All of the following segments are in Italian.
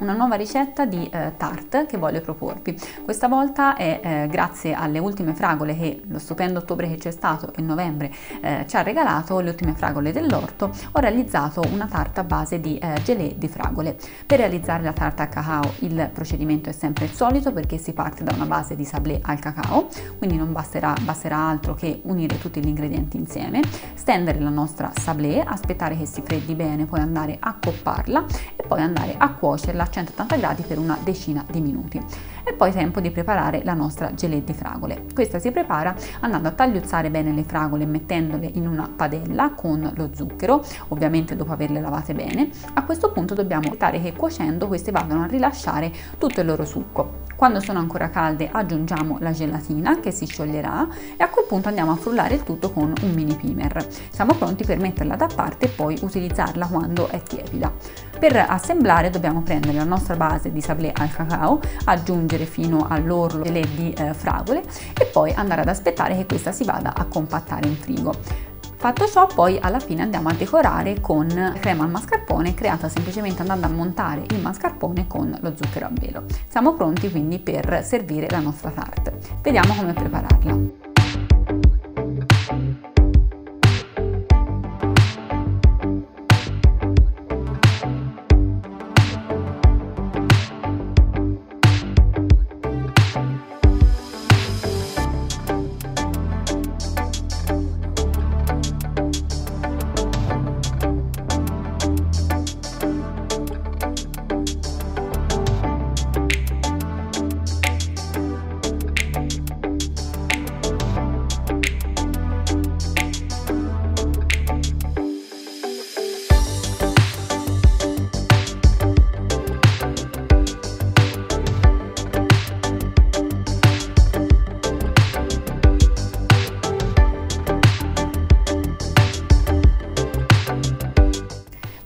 una nuova ricetta di eh, tarte che voglio proporvi. Questa volta è eh, grazie alle ultime fragole che lo stupendo ottobre che c'è stato e novembre eh, ci ha regalato, le ultime fragole dell'orto, ho realizzato una tarta a base di eh, gelée di fragole. Per realizzare la tarta al cacao il procedimento è sempre il solito perché si parte da una base di sablé al cacao, quindi non basterà, basterà altro che unire tutti gli ingredienti insieme, stendere la nostra sablé, aspettare che si freddi bene, poi andare a copparla poi andare a cuocerla a 180 gradi per una decina di minuti. E poi tempo di preparare la nostra gelée di fragole. Questa si prepara andando a tagliuzzare bene le fragole mettendole in una padella con lo zucchero, ovviamente dopo averle lavate bene. A questo punto dobbiamo aspettare che cuocendo queste vadano a rilasciare tutto il loro succo. Quando sono ancora calde aggiungiamo la gelatina che si scioglierà e a quel punto andiamo a frullare il tutto con un mini primer. Siamo pronti per metterla da parte e poi utilizzarla quando è tiepida. Per assemblare dobbiamo prendere la nostra base di sablé al cacao, aggiungere fino all'orlo delle di eh, fragole e poi andare ad aspettare che questa si vada a compattare in frigo. Fatto ciò poi alla fine andiamo a decorare con crema al mascarpone creata semplicemente andando a montare il mascarpone con lo zucchero a velo. Siamo pronti quindi per servire la nostra tarte. Vediamo come prepararla.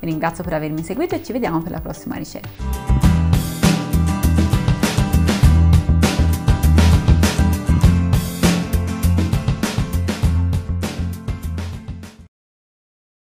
Ringrazio per avermi seguito e ci vediamo per la prossima ricetta.